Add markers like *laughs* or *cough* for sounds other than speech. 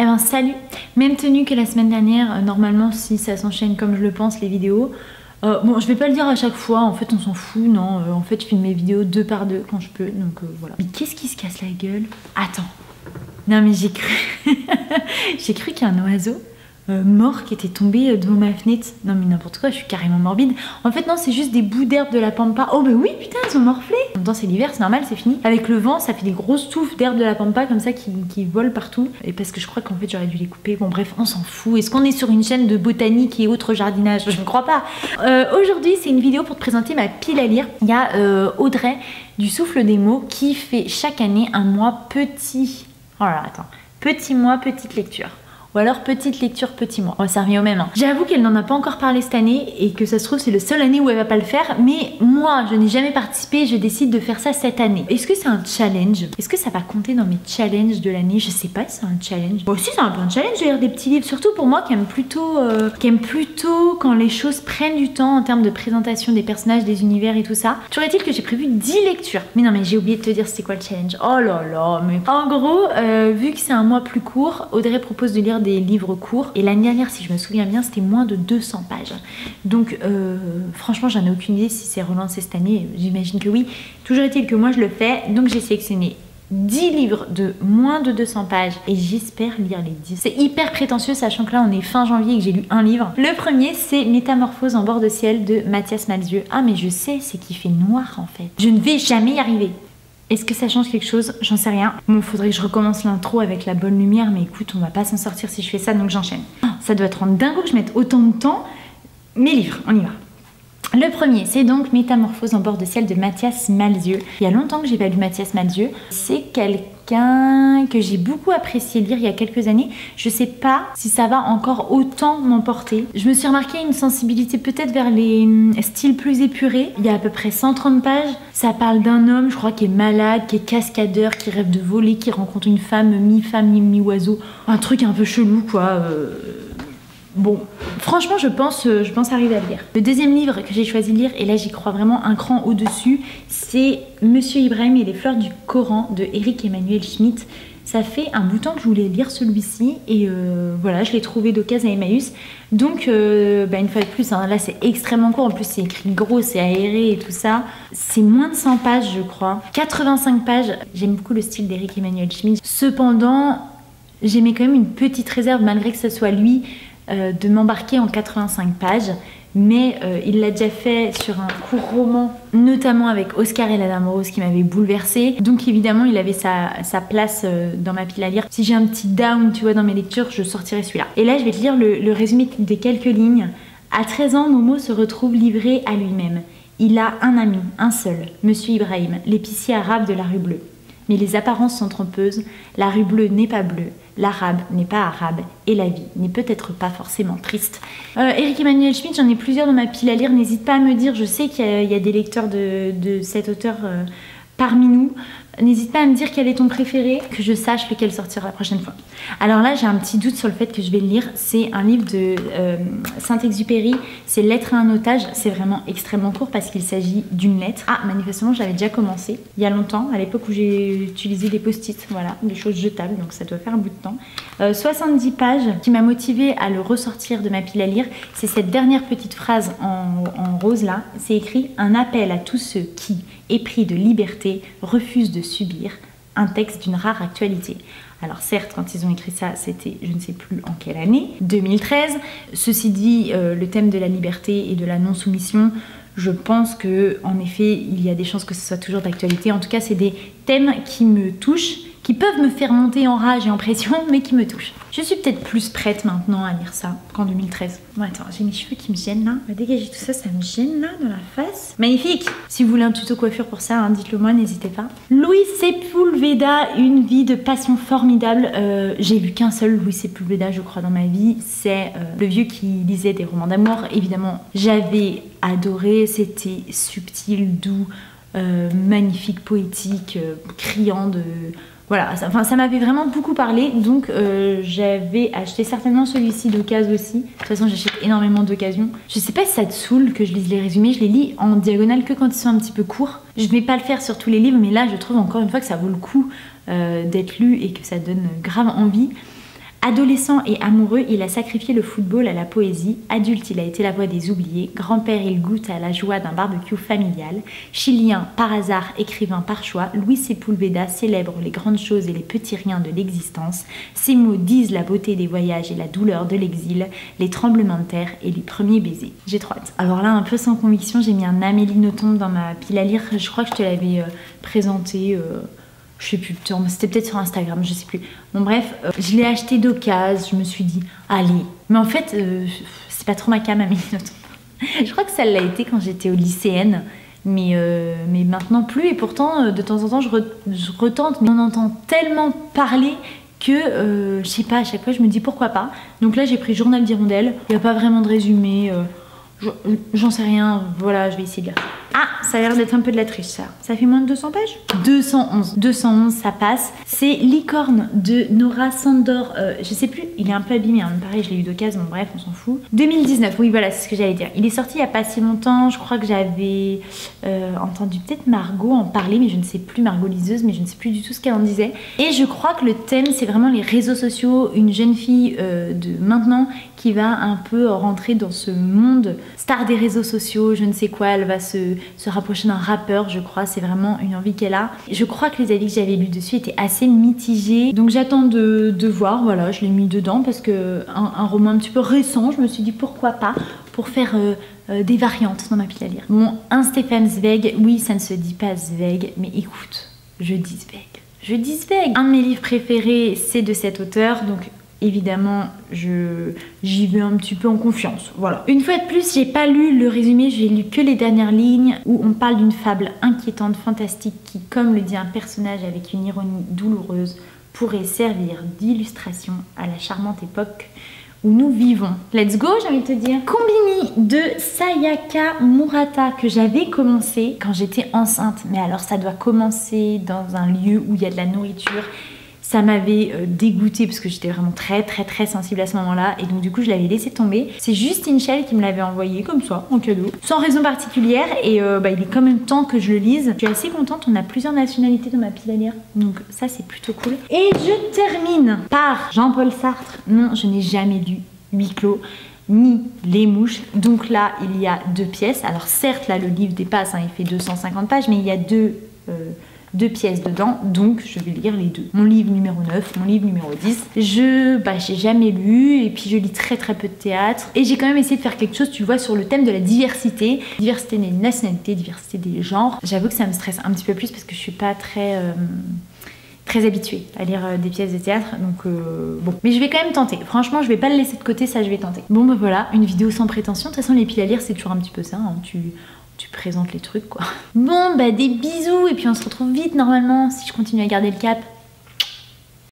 Eh ben salut Même tenue que la semaine dernière, euh, normalement si ça s'enchaîne comme je le pense les vidéos. Euh, bon je vais pas le dire à chaque fois, en fait on s'en fout, non, euh, en fait je filme mes vidéos deux par deux quand je peux, donc voilà. Mais qu'est-ce qui se casse la gueule? Attends Non mais j'ai cru... *laughs* j'ai cru qu'un oiseau euh, mort qui était tombé euh, devant ma fenêtre. Non mais n'importe quoi, je suis carrément morbide. En fait non, c'est juste des bouts d'herbe de la pampa. Oh mais oui, putain, elles ont morflé. En même temps, c'est l'hiver, c'est normal, c'est fini. Avec le vent, ça fait des grosses touffes d'herbe de la pampa comme ça qui, volent partout. Et parce que je crois qu'en fait, j'aurais dû les couper. Bon bref, on s'en fout. Est-ce qu'on est sur une chaîne de botanique et autres jardinage? Je ne crois pas. Euh, aujourd'hui, c'est une vidéo pour te présenter ma pile à lire. Il y a Audrey du Souffle des mots qui fait chaque année un mois petit. Oh là, attends. Petit mois, petite lecture. Ou alors petite lecture, petit mois. ça revient au même. Hein. J'avoue qu'elle n'en a pas encore parlé cette année et que ça se trouve c'est le seule année où elle va pas le faire. Mais moi, je n'ai jamais participé, je décide de faire ça cette année. Est-ce que c'est un challenge? Est-ce que ça va compter dans mes challenges de l'année? Je sais pas si c'est un challenge. Bon, si c'est un peu un challenge de lire des petits livres, surtout pour moi qui aime plutôt, euh, qui aime plutôt quand les choses prennent du temps en termes de présentation des personnages, des univers et tout ça. Toujours est-il que j'ai prévu 10 lectures. Mais non, mais j'ai oublié de te dire c'était quoi le challenge? Oh là là, mais en gros, euh, vu que c'est un mois plus court, Audrey propose de lire des livres courts. Et l'année dernière, si je me souviens bien, c'était moins de 200 pages. Donc euh, franchement, j'en ai aucune idée si c'est relancé cette année. J'imagine que oui. Toujours est-il que moi, je le fais. Donc j'ai sélectionné 10 livres de moins de 200 pages et j'espère lire les 10. C'est hyper prétentieux sachant que là on est fin janvier et que j'ai lu un livre. Le premier c'est Métamorphose en bord de ciel de Mathias Malzieu. Ah mais je sais, c'est qu'il fait noir en fait. Je ne vais jamais y arriver. Est-ce que ça change quelque chose? J'en sais rien. Bon, faudrait que je recommence l'intro avec la bonne lumière, mais écoute, on va pas s'en sortir si je fais ça, donc j'enchaîne. Ah, ça doit être en dingo que je mette autant de temps. Mes livres, on y va. Le premier, c'est donc Métamorphose en bord de ciel de Mathias Malzieu. Il y a longtemps que j'ai pas lu Mathias Malzieu. C'est quelqu'un que j'ai beaucoup apprécié lire il y a quelques années. Je sais pas si ça va encore autant m'emporter. Je me suis remarqué une sensibilité peut-être vers les hum, styles plus épurés. Il y a à peu près 130 pages. Ça parle d'un homme, je crois, qui est malade, qui est cascadeur, qui rêve de voler, qui rencontre une femme mi-femme, mi-oiseau. Un truc un peu chelou, quoi. Euh, bon, franchement, je pense, euh, je pense arriver à lire. Le deuxième livre que j'ai choisi de lire, et là j'y crois vraiment un cran au-dessus, c'est Monsieur Ibrahim et les fleurs du Coran de Eric Emmanuel Schmitt. Ça fait un bout de temps que je voulais lire celui-ci et euh, voilà, je l'ai trouvé d'occasion à Emmaüs. Donc, euh, bah, une fois de plus, hein, là c'est extrêmement court. En plus, c'est écrit gros, c'est aéré et tout ça. C'est moins de 100 pages, je crois. 85 pages. J'aime beaucoup le style d'Eric Emmanuel Schmitt. Cependant, j'aimais quand même une petite réserve, malgré que ce soit lui, de m'embarquer en 85 pages mais euh, il l'a déjà fait sur un court roman, notamment avec Oscar et la Dame Rose qui m'avait bouleversée. Donc évidemment, il avait sa, place euh, dans ma pile à lire. Si j'ai un petit down, tu vois, dans mes lectures, je sortirai celui-là. Et là, je vais te lire le, le résumé des quelques lignes. À 13 ans, Momo se retrouve livré à lui-même. Il a un ami, un seul, Monsieur Ibrahim, l'épicier arabe de la rue Bleue. Mais les apparences sont trompeuses, la rue bleue n'est pas bleue, l'arabe n'est pas arabe, et la vie n'est peut-être pas forcément triste. Euh, Eric Emmanuel Schmitt, j'en ai plusieurs dans ma pile à lire, n'hésite pas à me dire, je sais qu'il y, a des lecteurs de, cet auteur euh, parmi nous. N'hésite pas à me dire quel est ton préféré, que je sache lequel sortira la prochaine fois. Alors là, j'ai un petit doute sur le fait que je vais le lire. C'est un livre de euh, Saint-Exupéry, c'est Lettre à un otage. C'est vraiment extrêmement court parce qu'il s'agit d'une lettre. Ah, manifestement, j'avais déjà commencé il y a longtemps, à l'époque où j'ai utilisé des post-it, voilà, des choses jetables, donc ça doit faire un bout de temps. 70 euh, pages qui m'a motivé à le ressortir de ma pile à lire. C'est cette dernière petite phrase en, en rose là. C'est écrit Un appel à tous ceux qui, épris de liberté, refusent de subir, un texte d'une rare actualité. Alors certes, quand ils ont écrit ça, c'était je ne sais plus en quelle année, 2013. Ceci dit, euh, le thème de la liberté et de la non-soumission, je pense que en effet, il y a des chances que ce soit toujours d'actualité. En tout cas, c'est des thèmes qui me touchent qui peuvent me faire monter en rage et en pression, *laughs* mais qui me touchent. Je suis peut-être plus prête maintenant à lire ça qu'en 2013. Bon, attends, j'ai mes cheveux qui me gênent là. On va dégager tout ça, ça me gêne là dans la face. Magnifique Si vous voulez un tuto coiffure pour ça, hein, dites-le moi, n'hésitez pas. Louis Sepulveda, une vie de passion formidable. Euh, j'ai vu qu'un seul Louis Sepulveda, je crois, dans ma vie. C'est euh, le vieux qui lisait des romans d'amour. Évidemment, j'avais adoré. C'était subtil, doux, euh, magnifique, poétique, criant de voilà, ça, m'avait vraiment beaucoup parlé, donc euh, j'avais acheté certainement celui-ci d'occasion aussi. De toute façon, j'achète énormément d'occasions. Je sais pas si ça te saoule que je lise les résumés, je les lis en diagonale que quand ils sont un petit peu courts. Je vais pas le faire sur tous les livres, mais là, je trouve encore une fois que ça vaut le coup euh, d'être lu et que ça donne grave envie. Adolescent et amoureux, il a sacrifié le football à la poésie. Adulte, il a été la voix des oubliés. Grand-père, il goûte à la joie d'un barbecue familial. Chilien, par hasard, écrivain par choix, Louis Sepulveda célèbre les grandes choses et les petits riens de l'existence. Ses mots disent la beauté des voyages et la douleur de l'exil, les tremblements de terre et les premiers baisers. J'ai trop. Alors là, un peu sans conviction, j'ai mis un Amélie Nothomb dans ma pile à lire. Je crois que je te l'avais euh, présenté. Euh, je sais plus c'était peut-être sur Instagram, je sais plus. Bon bref, euh, je l'ai acheté d'occasion, je me suis dit, allez. Mais en fait, euh, c'est pas trop ma cam, Amélie *laughs* Je crois que ça l'a été quand j'étais au lycéenne, mais, euh, mais maintenant plus. Et pourtant, de temps en temps, je, retente, mais on entend tellement parler que, je sais pas, à chaque fois, je me dis pourquoi pas. Donc là, j'ai pris Journal d'Hirondelle, il n'y a pas vraiment de résumé, j'en sais rien, voilà, je vais essayer de lire. Ah, ça a l'air d'être un peu de la triche ça. Ça fait moins de 200 pages? 211. 211, ça passe. C'est Licorne de Nora Sandor. Euh, je sais plus, il est un peu abîmé. Hein. Pareil, je l'ai eu d'occasion, bon, bref, on s'en fout. 2019, oui, voilà, c'est ce que j'allais dire. Il est sorti il y a pas si longtemps. Je crois que j'avais euh, entendu peut-être Margot en parler, mais je ne sais plus, Margot liseuse, mais je ne sais plus du tout ce qu'elle en disait. Et je crois que le thème, c'est vraiment les réseaux sociaux. Une jeune fille euh, de maintenant qui va un peu rentrer dans ce monde star des réseaux sociaux, je ne sais quoi. Elle va se se rapprocher d'un rappeur, je crois. C'est vraiment une envie qu'elle a. Je crois que les avis que j'avais lus dessus étaient assez mitigés. Donc j'attends de, voir. Voilà, je l'ai mis dedans parce que un, roman un petit peu récent, je me suis dit pourquoi pas pour faire euh, euh, des variantes dans ma pile à lire. Bon, un Stéphane Zweig, oui, ça ne se dit pas Zweig, mais écoute, je dis Zweig. Je dis Zweig. Un de mes livres préférés, c'est de cet auteur, donc évidemment, j'y vais un petit peu en confiance. Voilà. Une fois de plus, j'ai pas lu le résumé, j'ai lu que les dernières lignes où on parle d'une fable inquiétante, fantastique, qui, comme le dit un personnage avec une ironie douloureuse, pourrait servir d'illustration à la charmante époque où nous vivons. Let's go, j'ai envie de te dire. Combini de Sayaka Murata que j'avais commencé quand j'étais enceinte. Mais alors ça doit commencer dans un lieu où il y a de la nourriture ça m'avait euh, dégoûté parce que j'étais vraiment très très très sensible à ce moment-là et donc du coup je l'avais laissé tomber. C'est Justine Shell qui me l'avait envoyé comme ça en cadeau, sans raison particulière et euh, bah, il est quand même temps que je le lise. Je suis assez contente, on a plusieurs nationalités dans ma pile donc ça c'est plutôt cool. Et je termine par Jean-Paul Sartre. Non, je n'ai jamais lu Huit clos ni Les Mouches. Donc là, il y a deux pièces. Alors certes, là, le livre dépasse, hein, il fait 250 pages, mais il y a deux euh, deux pièces dedans, donc je vais lire les deux. Mon livre numéro 9, mon livre numéro 10. Je, bah, j'ai jamais lu, et puis je lis très très peu de théâtre. Et j'ai quand même essayé de faire quelque chose, tu vois, sur le thème de la diversité. Diversité des nationalités, diversité des genres. J'avoue que ça me stresse un petit peu plus parce que je suis pas très... Euh, très habituée à lire euh, des pièces de théâtre donc euh, bon mais je vais quand même tenter franchement je vais pas le laisser de côté ça je vais tenter bon bah voilà une vidéo sans prétention de toute façon les piles à lire c'est toujours un petit peu ça hein. tu tu présentes les trucs quoi. Bon bah des bisous et puis on se retrouve vite normalement si je continue à garder le cap.